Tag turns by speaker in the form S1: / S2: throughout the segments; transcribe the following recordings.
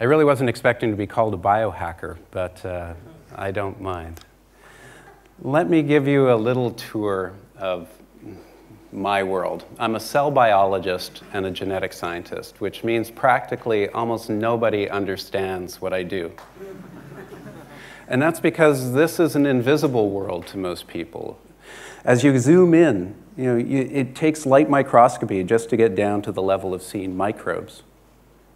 S1: I really wasn't expecting to be called a biohacker, but uh, I don't mind. Let me give you a little tour of my world. I'm a cell biologist and a genetic scientist, which means practically almost nobody understands what I do. and that's because this is an invisible world to most people. As you zoom in, you know, you, it takes light microscopy just to get down to the level of seeing microbes.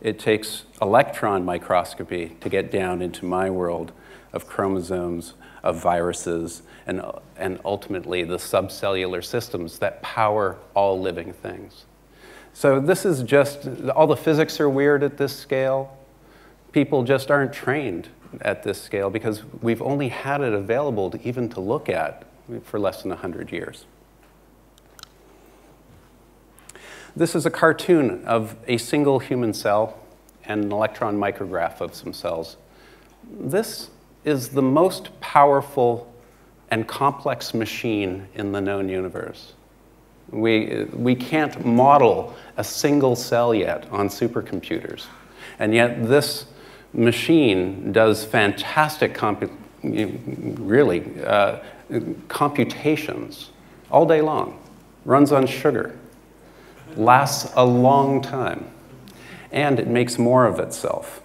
S1: It takes electron microscopy to get down into my world of chromosomes, of viruses, and, and ultimately the subcellular systems that power all living things. So this is just, all the physics are weird at this scale. People just aren't trained at this scale because we've only had it available to even to look at for less than 100 years. This is a cartoon of a single human cell and an electron micrograph of some cells. This is the most powerful and complex machine in the known universe. We, we can't model a single cell yet on supercomputers. And yet this machine does fantastic, really, uh, computations all day long, runs on sugar, lasts a long time, and it makes more of itself.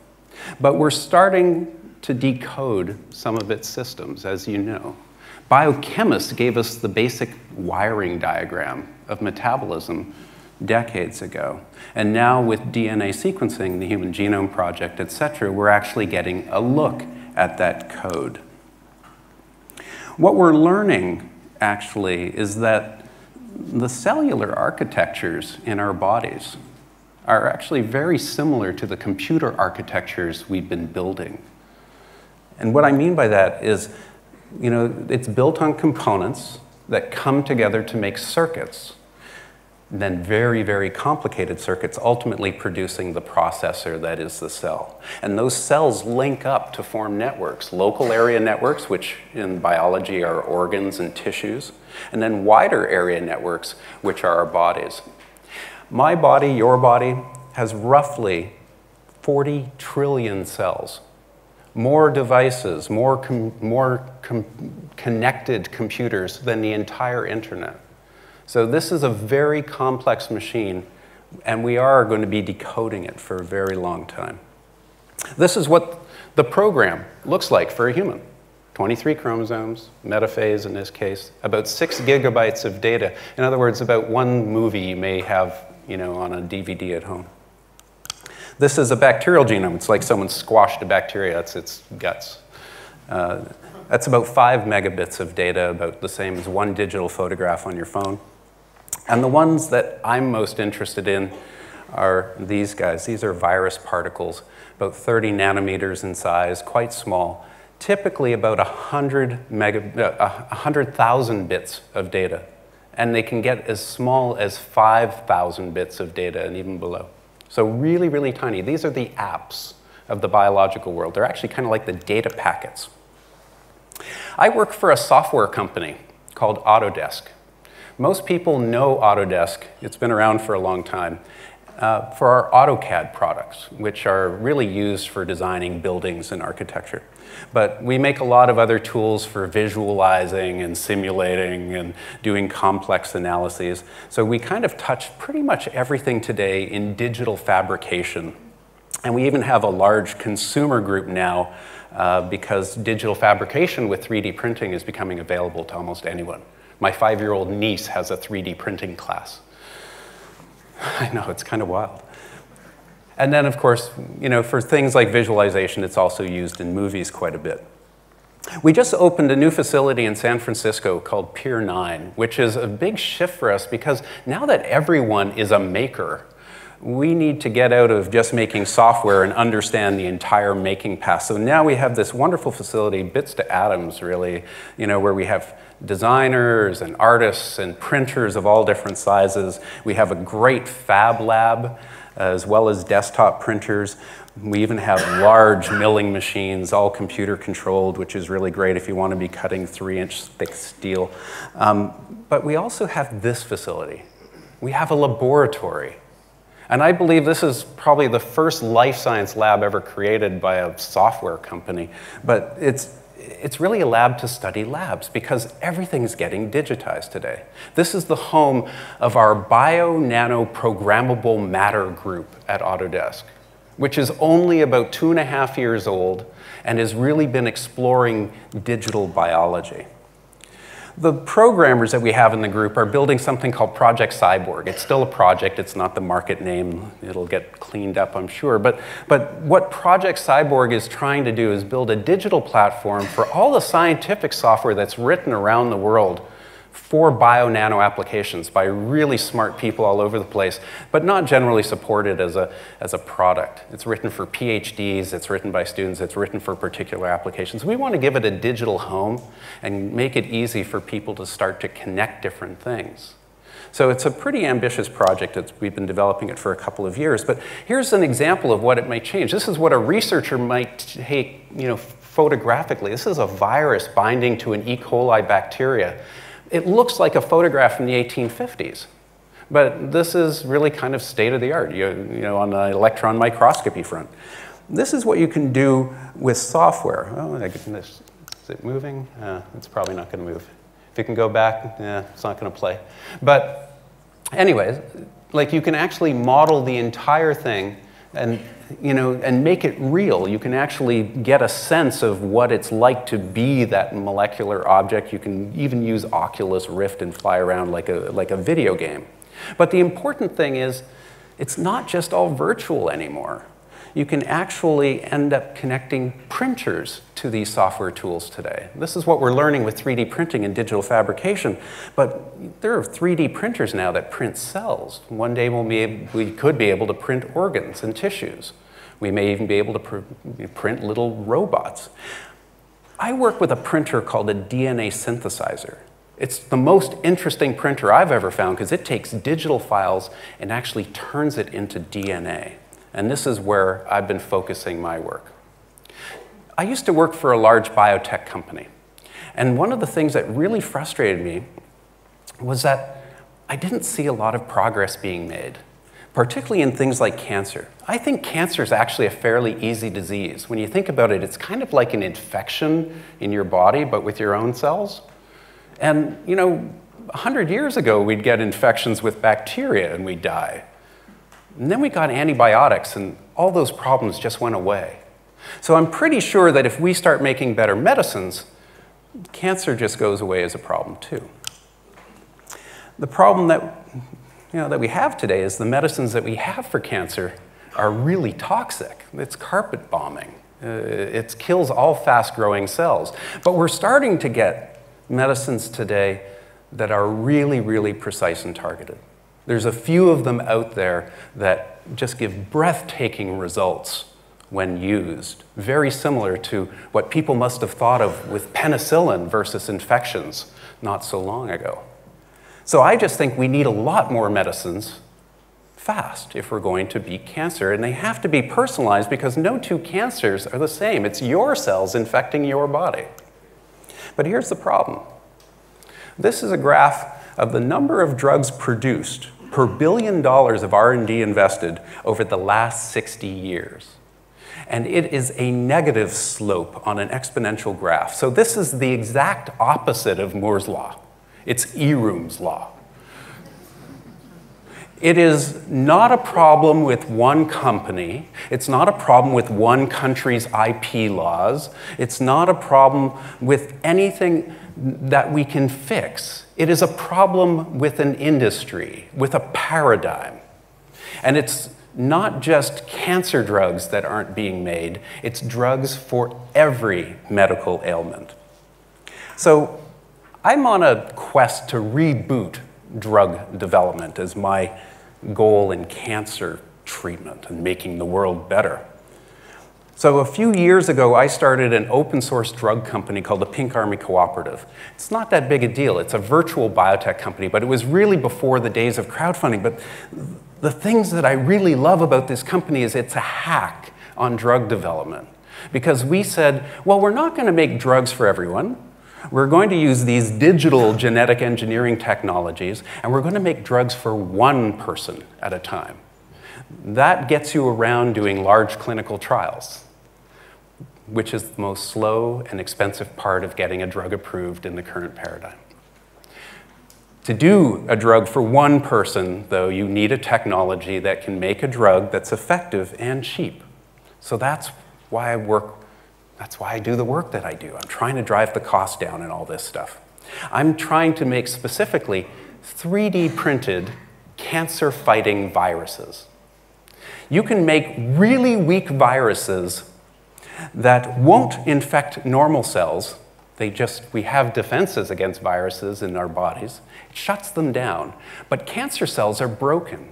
S1: But we're starting to decode some of its systems, as you know. Biochemists gave us the basic wiring diagram of metabolism decades ago. And now with DNA sequencing, the Human Genome Project, et cetera, we're actually getting a look at that code. What we're learning, actually, is that the cellular architectures in our bodies are actually very similar to the computer architectures we've been building. And what I mean by that is, you know, it's built on components that come together to make circuits, then very, very complicated circuits, ultimately producing the processor that is the cell. And those cells link up to form networks, local area networks, which in biology are organs and tissues, and then wider area networks, which are our bodies. My body, your body, has roughly 40 trillion cells more devices, more, com more com connected computers than the entire internet. So this is a very complex machine, and we are going to be decoding it for a very long time. This is what the program looks like for a human. 23 chromosomes, metaphase in this case, about six gigabytes of data. In other words, about one movie you may have you know, on a DVD at home. This is a bacterial genome. It's like someone squashed a bacteria. That's its guts. Uh, that's about five megabits of data, about the same as one digital photograph on your phone. And the ones that I'm most interested in are these guys. These are virus particles, about 30 nanometers in size, quite small, typically about 100 mega, uh, 100,000 bits of data. And they can get as small as 5,000 bits of data and even below. So really, really tiny. These are the apps of the biological world. They're actually kind of like the data packets. I work for a software company called Autodesk. Most people know Autodesk. It's been around for a long time. Uh, for our AutoCAD products, which are really used for designing buildings and architecture. But we make a lot of other tools for visualizing and simulating and doing complex analyses. So we kind of touch pretty much everything today in digital fabrication. And we even have a large consumer group now uh, because digital fabrication with 3D printing is becoming available to almost anyone. My five-year-old niece has a 3D printing class. I know, it's kind of wild. And then, of course, you know, for things like visualization, it's also used in movies quite a bit. We just opened a new facility in San Francisco called Pier 9, which is a big shift for us because now that everyone is a maker, we need to get out of just making software and understand the entire making path. So now we have this wonderful facility, bits to atoms, really, you know, where we have designers and artists and printers of all different sizes. We have a great fab lab as well as desktop printers. We even have large milling machines, all computer controlled, which is really great if you want to be cutting three inch thick steel. Um, but we also have this facility. We have a laboratory. And I believe this is probably the first life science lab ever created by a software company. But it's, it's really a lab to study labs because everything's getting digitized today. This is the home of our bio nano programmable matter group at Autodesk, which is only about two and a half years old and has really been exploring digital biology. The programmers that we have in the group are building something called Project Cyborg. It's still a project, it's not the market name. It'll get cleaned up, I'm sure. But, but what Project Cyborg is trying to do is build a digital platform for all the scientific software that's written around the world for bio-nano applications by really smart people all over the place, but not generally supported as a, as a product. It's written for PhDs, it's written by students, it's written for particular applications. We want to give it a digital home and make it easy for people to start to connect different things. So it's a pretty ambitious project. It's, we've been developing it for a couple of years. But here's an example of what it might change. This is what a researcher might take, you know, photographically. This is a virus binding to an E. coli bacteria. It looks like a photograph from the 1850s. But this is really kind of state of the art, you, you know, on the electron microscopy front. This is what you can do with software. Oh is it moving? Uh, it's probably not going to move. If you can go back, yeah, it's not going to play. But anyways, like you can actually model the entire thing and you know, and make it real. You can actually get a sense of what it's like to be that molecular object. You can even use Oculus Rift and fly around like a, like a video game. But the important thing is, it's not just all virtual anymore you can actually end up connecting printers to these software tools today. This is what we're learning with 3D printing and digital fabrication, but there are 3D printers now that print cells. One day we'll be able, we could be able to print organs and tissues. We may even be able to pr print little robots. I work with a printer called a DNA synthesizer. It's the most interesting printer I've ever found because it takes digital files and actually turns it into DNA. And this is where I've been focusing my work. I used to work for a large biotech company. And one of the things that really frustrated me was that I didn't see a lot of progress being made, particularly in things like cancer. I think cancer is actually a fairly easy disease. When you think about it, it's kind of like an infection in your body, but with your own cells. And, you know, 100 years ago, we'd get infections with bacteria and we'd die. And then we got antibiotics, and all those problems just went away. So I'm pretty sure that if we start making better medicines, cancer just goes away as a problem too. The problem that, you know, that we have today is the medicines that we have for cancer are really toxic. It's carpet bombing. Uh, it kills all fast growing cells. But we're starting to get medicines today that are really, really precise and targeted. There's a few of them out there that just give breathtaking results when used, very similar to what people must have thought of with penicillin versus infections not so long ago. So I just think we need a lot more medicines fast if we're going to beat cancer. And they have to be personalized because no two cancers are the same. It's your cells infecting your body. But here's the problem. This is a graph of the number of drugs produced per billion dollars of R&D invested over the last 60 years. And it is a negative slope on an exponential graph. So this is the exact opposite of Moore's law. It's Eroom's law. It is not a problem with one company. It's not a problem with one country's IP laws. It's not a problem with anything that we can fix. It is a problem with an industry, with a paradigm. And it's not just cancer drugs that aren't being made, it's drugs for every medical ailment. So I'm on a quest to reboot drug development as my goal in cancer treatment and making the world better. So a few years ago, I started an open source drug company called the Pink Army Cooperative. It's not that big a deal. It's a virtual biotech company, but it was really before the days of crowdfunding. But the things that I really love about this company is it's a hack on drug development. Because we said, well, we're not going to make drugs for everyone. We're going to use these digital genetic engineering technologies, and we're going to make drugs for one person at a time. That gets you around doing large clinical trials, which is the most slow and expensive part of getting a drug approved in the current paradigm. To do a drug for one person, though, you need a technology that can make a drug that's effective and cheap. So that's why I work, that's why I do the work that I do. I'm trying to drive the cost down and all this stuff. I'm trying to make specifically 3D printed cancer fighting viruses. You can make really weak viruses that won't infect normal cells. They just, we have defenses against viruses in our bodies. It shuts them down. But cancer cells are broken.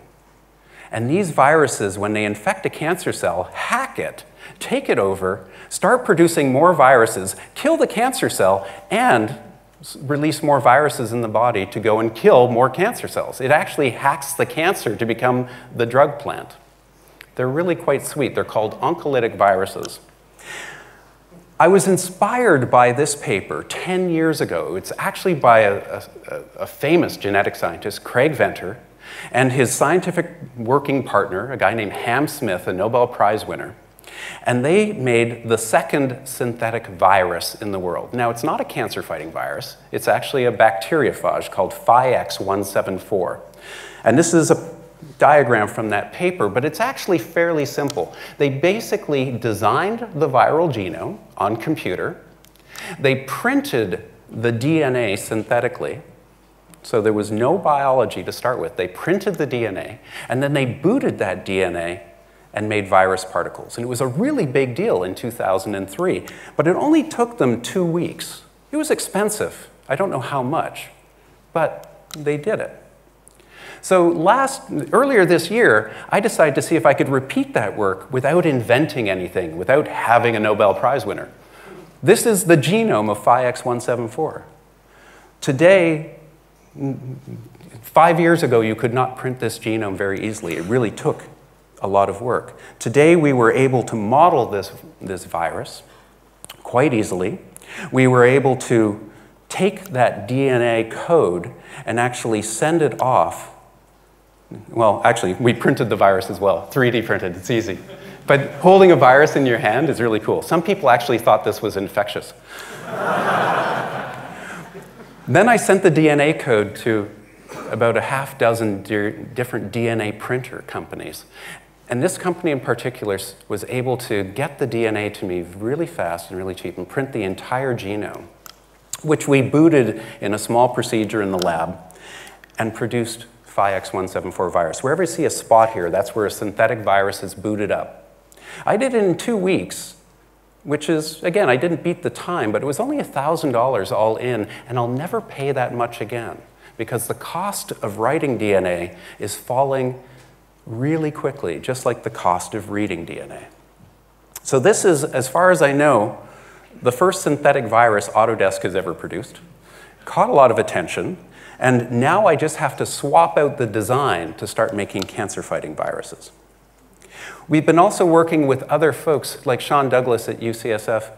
S1: And these viruses, when they infect a cancer cell, hack it, take it over, start producing more viruses, kill the cancer cell, and release more viruses in the body to go and kill more cancer cells. It actually hacks the cancer to become the drug plant. They're really quite sweet. They're called oncolytic viruses. I was inspired by this paper 10 years ago. It's actually by a, a, a, famous genetic scientist, Craig Venter, and his scientific working partner, a guy named Ham Smith, a Nobel Prize winner. And they made the second synthetic virus in the world. Now, it's not a cancer fighting virus, it's actually a bacteriophage called Phi-X174. And this is a diagram from that paper, but it's actually fairly simple. They basically designed the viral genome on computer. They printed the DNA synthetically, so there was no biology to start with. They printed the DNA, and then they booted that DNA and made virus particles. And it was a really big deal in 2003, but it only took them two weeks. It was expensive. I don't know how much, but they did it. So last, earlier this year, I decided to see if I could repeat that work without inventing anything, without having a Nobel Prize winner. This is the genome of Phi-X174. Today, five years ago, you could not print this genome very easily. It really took a lot of work. Today, we were able to model this, this virus quite easily. We were able to take that DNA code and actually send it off well, actually, we printed the virus as well, 3D printed, it's easy. But holding a virus in your hand is really cool. Some people actually thought this was infectious. then I sent the DNA code to about a half dozen different DNA printer companies. And this company in particular was able to get the DNA to me really fast and really cheap and print the entire genome, which we booted in a small procedure in the lab and produced Phi-X174 virus. Wherever you see a spot here, that's where a synthetic virus is booted up. I did it in two weeks, which is, again, I didn't beat the time, but it was only $1,000 all in, and I'll never pay that much again because the cost of writing DNA is falling really quickly, just like the cost of reading DNA. So this is, as far as I know, the first synthetic virus Autodesk has ever produced. Caught a lot of attention. And now I just have to swap out the design to start making cancer-fighting viruses. We've been also working with other folks like Sean Douglas at UCSF,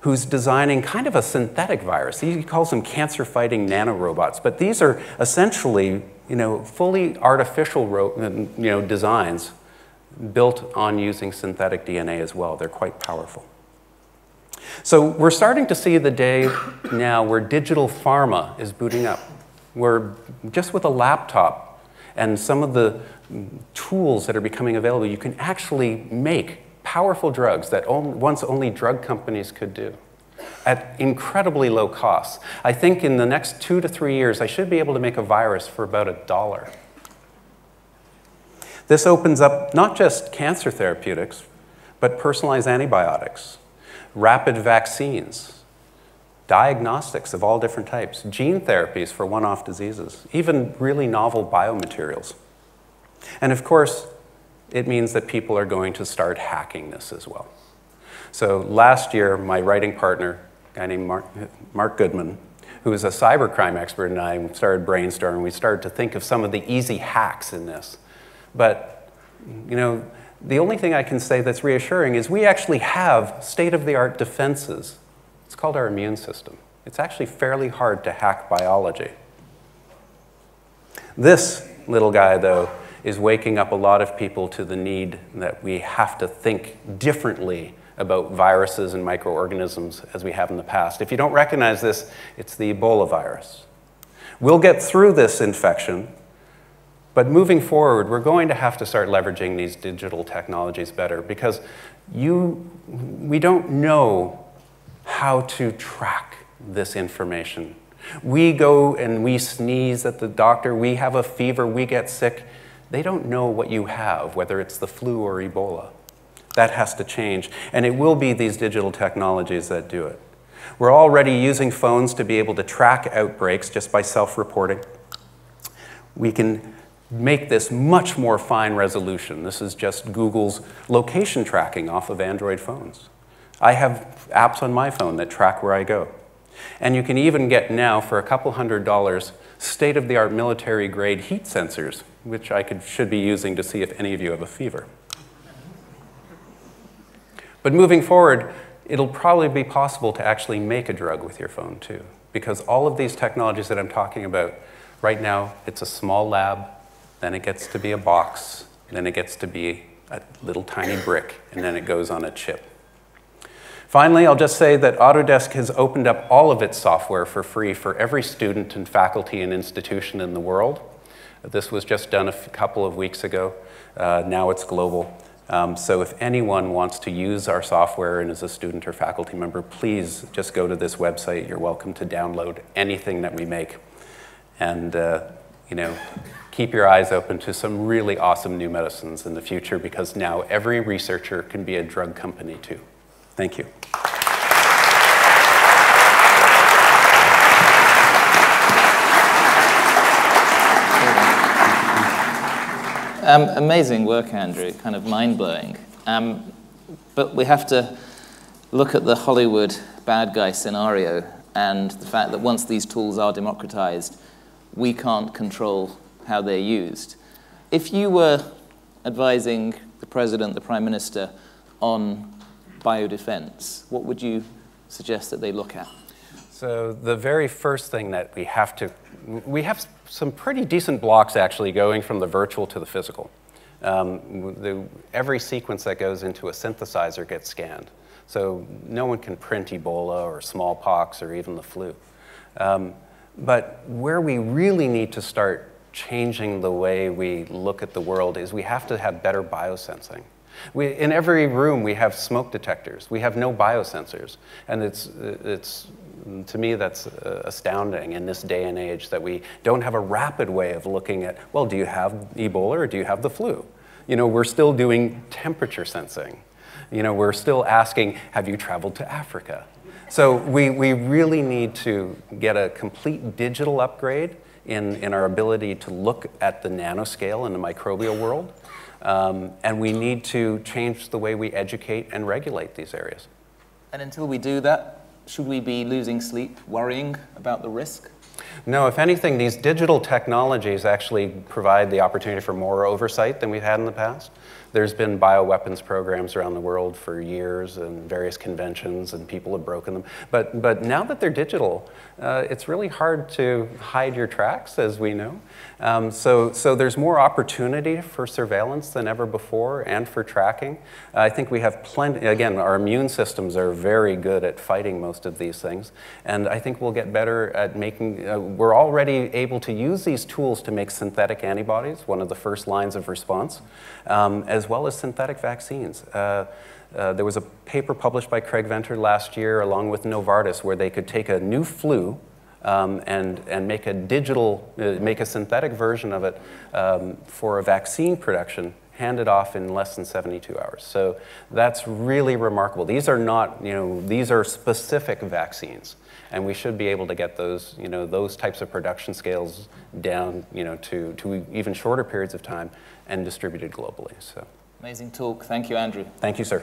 S1: who's designing kind of a synthetic virus. He calls them cancer-fighting nanorobots, but these are essentially, you know, fully artificial you know, designs built on using synthetic DNA as well. They're quite powerful. So we're starting to see the day now where digital pharma is booting up where just with a laptop and some of the tools that are becoming available, you can actually make powerful drugs that once only drug companies could do at incredibly low costs. I think in the next two to three years, I should be able to make a virus for about a dollar. This opens up not just cancer therapeutics, but personalized antibiotics, rapid vaccines, diagnostics of all different types, gene therapies for one-off diseases, even really novel biomaterials. And of course, it means that people are going to start hacking this as well. So last year, my writing partner, a guy named Mark, Mark Goodman, who is a cybercrime expert, and I started brainstorming. We started to think of some of the easy hacks in this. But, you know, the only thing I can say that's reassuring is we actually have state-of-the-art defenses it's called our immune system. It's actually fairly hard to hack biology. This little guy, though, is waking up a lot of people to the need that we have to think differently about viruses and microorganisms as we have in the past. If you don't recognize this, it's the Ebola virus. We'll get through this infection, but moving forward, we're going to have to start leveraging these digital technologies better because you, we don't know how to track this information. We go and we sneeze at the doctor, we have a fever, we get sick. They don't know what you have, whether it's the flu or Ebola. That has to change, and it will be these digital technologies that do it. We're already using phones to be able to track outbreaks just by self-reporting. We can make this much more fine resolution. This is just Google's location tracking off of Android phones. I have apps on my phone that track where I go. And you can even get now, for a couple hundred dollars, state-of-the-art military-grade heat sensors, which I could, should be using to see if any of you have a fever. But moving forward, it'll probably be possible to actually make a drug with your phone too, because all of these technologies that I'm talking about, right now, it's a small lab, then it gets to be a box, then it gets to be a little tiny brick, and then it goes on a chip. Finally, I'll just say that Autodesk has opened up all of its software for free for every student and faculty and institution in the world. This was just done a couple of weeks ago. Uh, now it's global. Um, so if anyone wants to use our software and is a student or faculty member, please just go to this website. You're welcome to download anything that we make. And, uh, you know, keep your eyes open to some really awesome new medicines in the future because now every researcher can be a drug company too. Thank you.
S2: Um, amazing work, Andrew, kind of mind blowing. Um, but we have to look at the Hollywood bad guy scenario and the fact that once these tools are democratized, we can't control how they're used. If you were advising the president, the prime minister on biodefense, what would you suggest that they look at?
S1: So the very first thing that we have to, we have some pretty decent blocks actually going from the virtual to the physical. Um, the, every sequence that goes into a synthesizer gets scanned. So no one can print Ebola or smallpox or even the flu. Um, but where we really need to start changing the way we look at the world is we have to have better biosensing. We, in every room, we have smoke detectors. We have no biosensors. And it's, it's, to me, that's uh, astounding in this day and age that we don't have a rapid way of looking at, well, do you have Ebola or do you have the flu? You know, we're still doing temperature sensing. You know, we're still asking, have you traveled to Africa? So we, we really need to get a complete digital upgrade in, in our ability to look at the nanoscale in the microbial world. Um, and we need to change the way we educate and regulate these areas.
S2: And until we do that, should we be losing sleep, worrying about the risk?
S1: No, if anything, these digital technologies actually provide the opportunity for more oversight than we've had in the past. There's been bioweapons programs around the world for years and various conventions, and people have broken them. But, but now that they're digital, uh, it's really hard to hide your tracks, as we know. Um, so, so there's more opportunity for surveillance than ever before and for tracking. I think we have plenty, again, our immune systems are very good at fighting most of these things. And I think we'll get better at making, uh, we're already able to use these tools to make synthetic antibodies, one of the first lines of response, um, as well as synthetic vaccines. Uh, uh, there was a paper published by Craig Venter last year along with Novartis where they could take a new flu um, and, and make a digital, uh, make a synthetic version of it um, for a vaccine production handed off in less than 72 hours. So that's really remarkable. These are not, you know, these are specific vaccines. And we should be able to get those, you know, those types of production scales down, you know, to, to even shorter periods of time and distributed globally. So.
S2: Amazing talk. Thank you, Andrew.
S1: Thank you, sir.